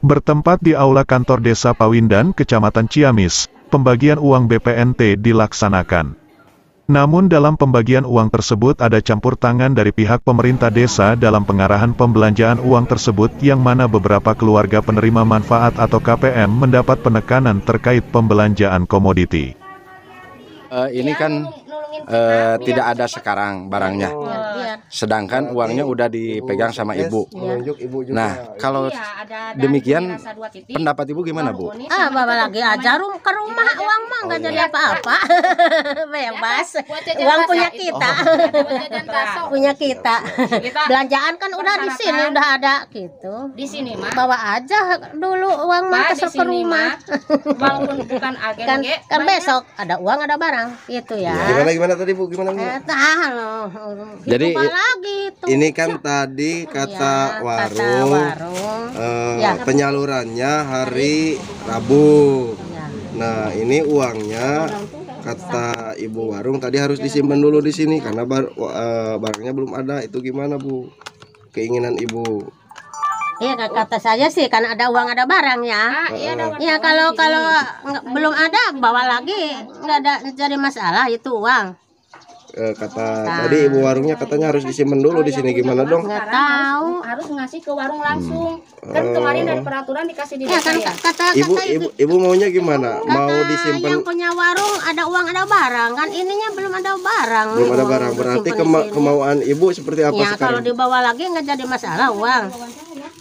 Bertempat di Aula Kantor Desa Pawindan, Kecamatan Ciamis, pembagian uang BPNT dilaksanakan. Namun dalam pembagian uang tersebut ada campur tangan dari pihak pemerintah desa dalam pengarahan pembelanjaan uang tersebut yang mana beberapa keluarga penerima manfaat atau KPM mendapat penekanan terkait pembelanjaan komoditi. Eh, ini kan eh, tidak ada sekarang barangnya. Iya. Sedangkan uangnya udah dipegang sama ibu. Ibu juga. Nah, kalau demikian pendapat ibu gimana bu? Ah, bawa lagi aja rum ke rumah uang mah nggak jadi apa-apa. Bebas. Uang punya kita. punya kita. Belanjaan kan udah di sini udah ada gitu. di sini mah Bawa aja dulu uang mah ke rumah. mah walaupun bukan agen Kan ge, kan besok ada uang ada barang gitu ya. Gimana gimana tadi Bu? Gimana Bu? Eh, tah loh. Jadi, lagi tuh. Ini kan tadi kata Ya, warung, Kata warung. eh, Ya. penyalurannya hari Rabu. Ya. Nah, ini uangnya kata ibu warung tadi harus disimpan dulu di sini karena bar- eh, barangnya belum ada. Itu gimana Bu? Keinginan ibu. Iya kata saya sih kan ada uang ada barang ya. Ah, iya ada Ya kalau kalau belum ada bawa lagi nggak ada jadi masalah itu uang. Eh, kata tadi ibu warungnya katanya harus disimpan dulu di sini gimana dong? Nggak Sekarang tahu. harus, harus ngasih ke warung langsung kan kemarin dari peraturan dikasih di Ya kan ya kata Ibu kata ibu ibu maunya gimana? Mau kata disimpan yang punya warung ada uang ada barang kan ininya belum ada barang. belum ada barang berarti kema- kemauan ibu seperti apa Ya kalau sekarang? dibawa lagi nggak jadi masalah uang.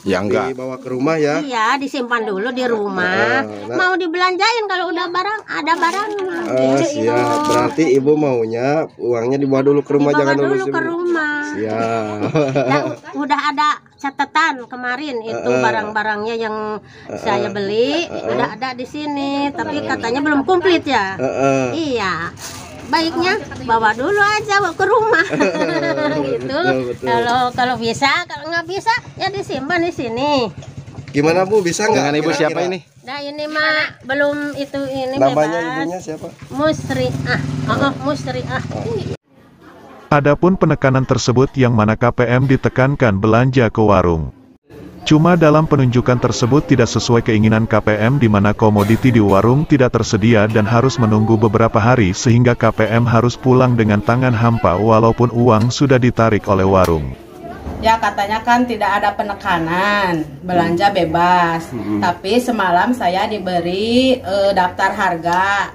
Ya enggak. Dibawa ke rumah ya. Iya disimpan dulu di rumah. nah. Mau dibelanjain kalau udah barang ada barang. Ah, siap. Berarti ibu maunya uangnya dibawa dulu ke rumah Dibawa jangan dulu ke rumah. Siap. Nah, udah ada catatan kemarin itu barang-barangnya yang saya beli udah ada di sini tapi katanya belum komplit ya Heeh. iya baiknya bawa dulu aja bawa ke rumah gitu Betul, betul. kalau kalau bisa kalau nggak bisa ya disimpan di sini Gimana Bu? Bisa nggak? Dengan ibu siapa ini? nah ini mah belum itu ini Namanya bebas ibunya siapa? musri ah oh, oh musri ah Adapun penekanan tersebut yang mana KPM ditekankan belanja ke warung. Cuma dalam penunjukan tersebut tidak sesuai keinginan KPM di mana komoditi di warung tidak tersedia dan harus menunggu beberapa hari sehingga KPM harus pulang dengan tangan hampa walaupun uang sudah ditarik oleh warung. Ya katanya kan tidak ada penekanan, belanja bebas. Tapi semalam saya diberi eh, daftar harga.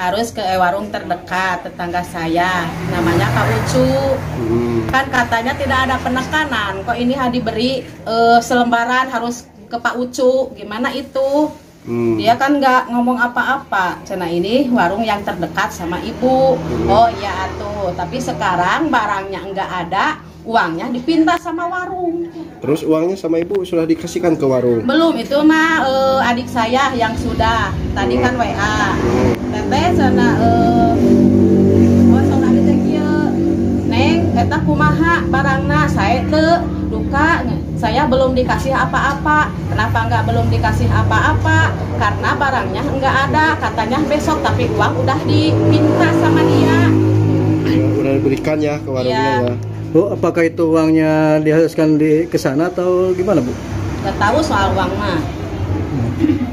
Harus ke warung terdekat tetangga saya, namanya Kak Ucu. Kan katanya tidak ada penekanan. Kok ini diberi eh, selembaran harus ke Pak Ucu. Gimana itu? Dia kan nggak ngomong apa-apa. Cina ini warung yang terdekat sama ibu. Oh iya tuh. Tapi sekarang barangnya nggak ada, uangnya dipinta sama warung. Terus uangnya sama ibu sudah dikasihkan ke warung. Belum itu mah eh, adik saya yang sudah. Tadi kan WA. Teteh sana eh oh teh kieu. Neng, eta kumaha barangna saya teu duka saya belum dikasih apa-apa. Kenapa nggak belum dikasih apa-apa? Karena barangnya nggak ada. Katanya besok tapi uang udah dipinta sama dia. Ya, udah diberikan ya ke warungnya Iya. ya. Bu, apakah itu uangnya diharuskan di ke sana atau gimana, Bu? Gak tahu soal uang mah.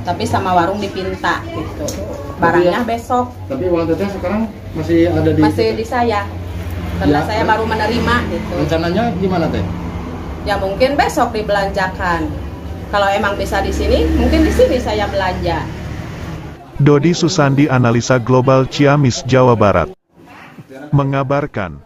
Tapi sama warung dipinta gitu. Barangnya besok Tapi uang teteh sekarang masih ada di masih di saya. Karena Ya. saya baru menerima gitu. rencananya gimana, Teh? Ya mungkin besok dibelanjakan. Kalau emang bisa di sini, mungkin di sini saya belanja. Dodi Susandi Analisa Global Ciamis, Jawa Barat. Mengabarkan.